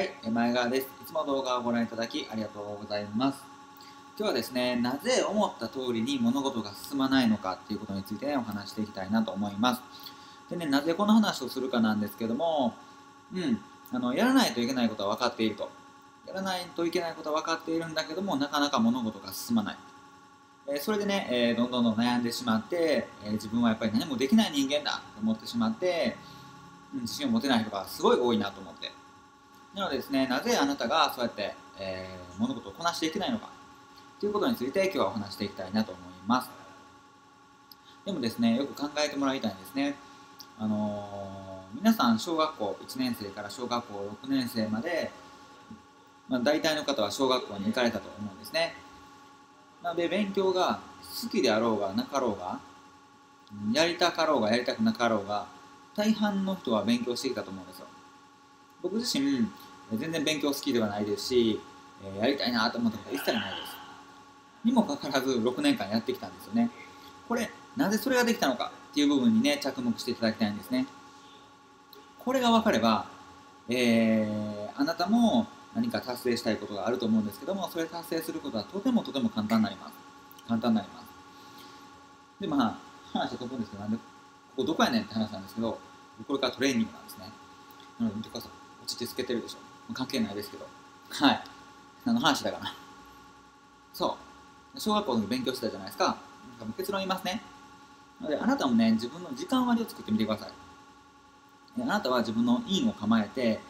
はい、前川です。いつも動画をご覧いただきありがとうございます。今日はですね、なぜ思った通りに物事が進まないのかっていうことについて、ね、お話していきたいなと思います。でね、なぜこの話をするかなんですけども、うん、あのやらないといけないことは分かっていると。やらないといけないことは分かっているんだけども、なかなか物事が進まない。えーそれでね、えーどんどんどん悩んでしまって、えー自分はやっぱり何もできない人間だと思ってしまって、うん自信を持てない人がすごい多いなと思って。なのでですね、なぜあなたがそうやって、えー物事をこなしていけないのかということについて今日はお話していきたいなと思います。でもですね、よく考えてもらいたいんですね。あのー皆さん小学校1年生から小学校6年生まで、まあ、大体の方は小学校に行かれたと思うんですね。なので勉強が好きであろうがなかろうが、やりたかろうがやりたくなかろうが、大半の人は勉強してきたと思うんですよ。僕自身、え全然勉強好きではないですし、えーやりたいなと思ったことは一切ないです。にもかかわらず6年間やってきたんですよね。これ、なぜそれができたのかっていう部分にね、着目していただきたいんですね。これが分かれば、えーあなたも何か達成したいことがあると思うんですけども、それ達成することはとてもとても簡単になります。簡単になります。で、まあ、話は飛ぶんですけど、なんで、ここどこやねんって話なんですけど、これからトレーニングなんですね。なので見てください。落ちてつけてるでしょ。関係ないですけど。はい。何の話だかな。そう。小学校の時勉強してたじゃないですか。も結論言いますね。なので、あなたもね、自分の時間割を作ってみてください。あなたは自分の院を構えて、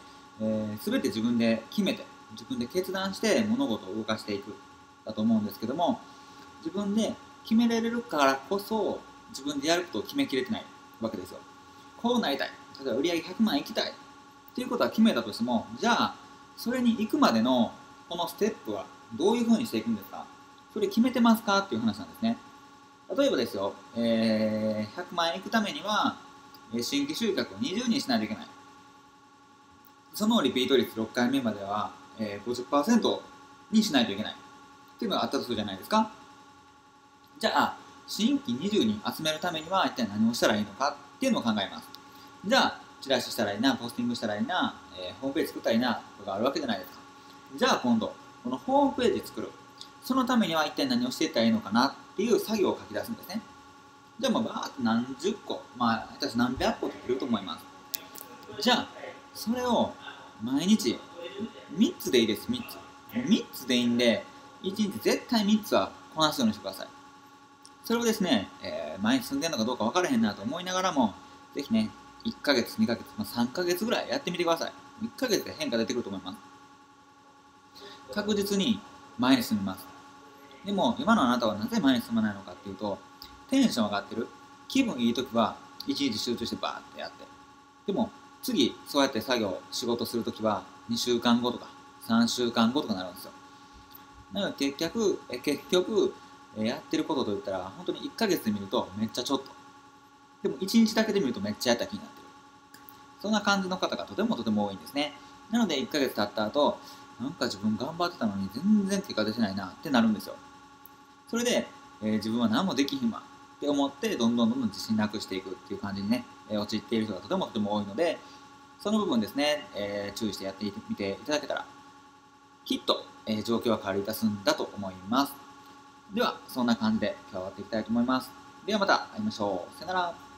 えー、全て自分で決めて、自分で決断して物事を動かしていく。だと思うんですけども、自分で決められるからこそ、自分でやることを決めきれてないわけですよ。こうなりたい。例えば売り上げ100万いきたい。っていうことは決めたとしても、じゃあ、それに行くまでのこのステップはどういうふうにしていくんですか？それ決めてますか？っていう話なんですね。例えばですよ、えー100万円行くためには、新規集客を20人しないといけない。そのリピート率6回目までは、えー50%にしないといけない。っていうのがあったとするじゃないですか。じゃあ、新規20人集めるためには一体何をしたらいいのか？っていうのを考えます。じゃあ、チラシしたらいいな、ポスティングしたらいいな、えーホームページ作ったらいいな、とかあるわけじゃないですか。じゃあ今度、このホームページ作る。そのためには一体何をしていったらいいのかなっていう作業を書き出すんですね。じゃあもうバーって何十個、まあ、私何百個できると思います。じゃあ、それを毎日3つでいいです、3つ。3つでいいんで、1日絶対3つはこなすようにしてください。それをですね、えー前に進んでるのかどうか分からへんなと思いながらも、ぜひね、1ヶ月、2ヶ月、まあ、3ヶ月ぐらいやってみてください。1ヶ月で変化出てくると思います。確実に前に進みます。でも、今のあなたはなぜ前に進まないのかっていうと、テンション上がってる。気分いい時は、1日集中してバーってやって。でも、次、そうやって作業、仕事するときは、2週間後とか、3週間後とかなるんですよ。なので、結局、え結局、えやってることといったら、本当に1ヶ月で見るとめっちゃちょっと。でも、1日だけで見るとめっちゃやった気になってる。そんな感じの方がとてもとても多いんですね。なので、1ヶ月経った後、なんか自分頑張ってたのに全然結果出てないなってなるんですよ。それで、えー自分は何もできひんわって思って、どんどんどんどん自信なくしていくっていう感じにね、えー陥っている人がとてもとても多いので、その部分ですね、えー注意してやってみていただけたら、きっと、えー状況は変わり出すんだと思います。では、そんな感じで今日は終わっていきたいと思います。ではまた会いましょう。さよなら。